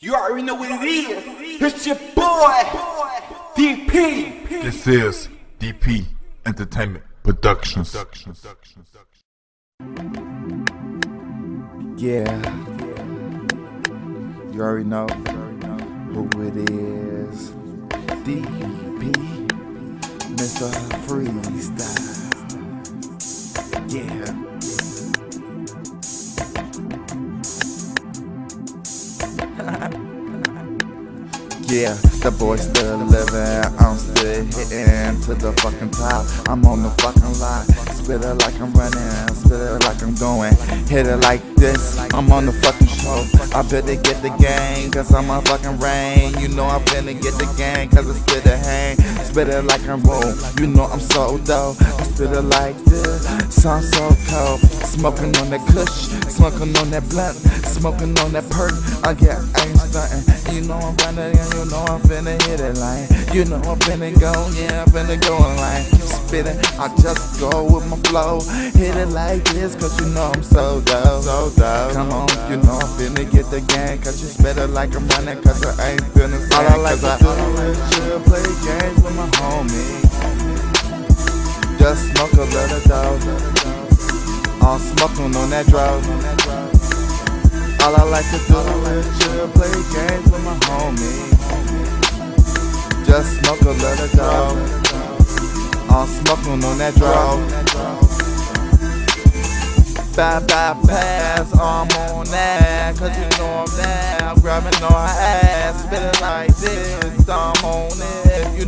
You already know what it is. It's your boy, DP. This is DP Entertainment Productions. Yeah. You already know who it is. DP, Mr. Freestyle. Yeah. Yeah, the boy still living, I'm still hitting to the fucking top. I'm on the fucking line, spit it like I'm running, spit it like I'm going, hit it like this. I'm on the fucking show. I better get the gang, cause I'm a fucking rain. You know I'm finna get the gang, cause I spit it hang, spit it like I'm roll. You know I'm so dope, I spit it like this. Sound so cold, smoking on that kush, smoking on that blunt, smoking on that perk. I get ain't stunting. You know I'm running and you know I'm finna hit it line. You know I'm finna go, yeah, I'm finna go in line. Spitting, I just go with my flow. Hit it like this, cause you know I'm so dope. So dope. Come on, you know I'm finna get the gang, cause you spit it like I'm running, cause I ain't feeling sad. All I like to do is chill, play games with my homie. Just smoke a little dope. I'm smoking on that drug. All I like to do is chill, play games with my homies. Just smoke a little dope. I'm smoking on that drug. Bye bye pass, I'm on that. Cause you know I'm there. I'm grabbing on her ass, spitting like this. I'm on it.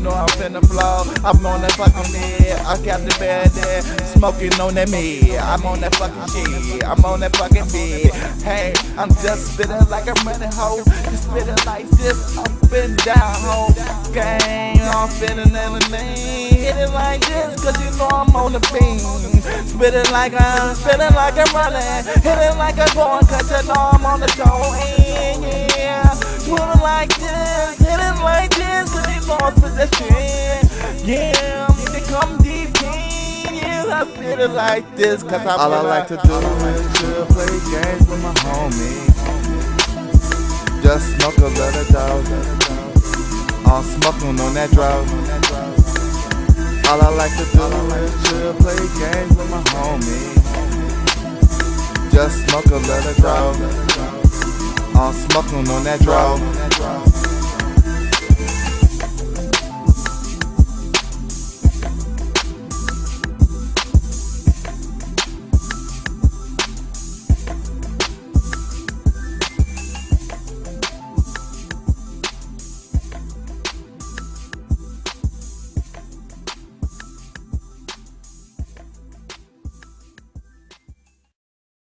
Know I'm finna flow. I'm on that fucking bed. I got the bed there. Smoking on that me. I'm on that fucking shit. I'm on that fucking bed. Hey, I'm just spitting like I'm running hoe. Just spitting like this. I'm spitting down hoe. Gang, I'm spitting in the name. Hit it like this, cause you know I'm on the beam. Spitting like I'm spitting like I'm running. Hit it like I'm going, cause you know I'm on the show. And yeah, do it like this. Hit it like this, Yeah, I'm come deep. Yeah, I spit it like this, cause I All I like to do is chill, play games with my homie. Just smoke a little dope. I'm smoking on that drug. All I like to do is chill, play games with my homie. Just smoke a little dope. I'm smoking on that drug.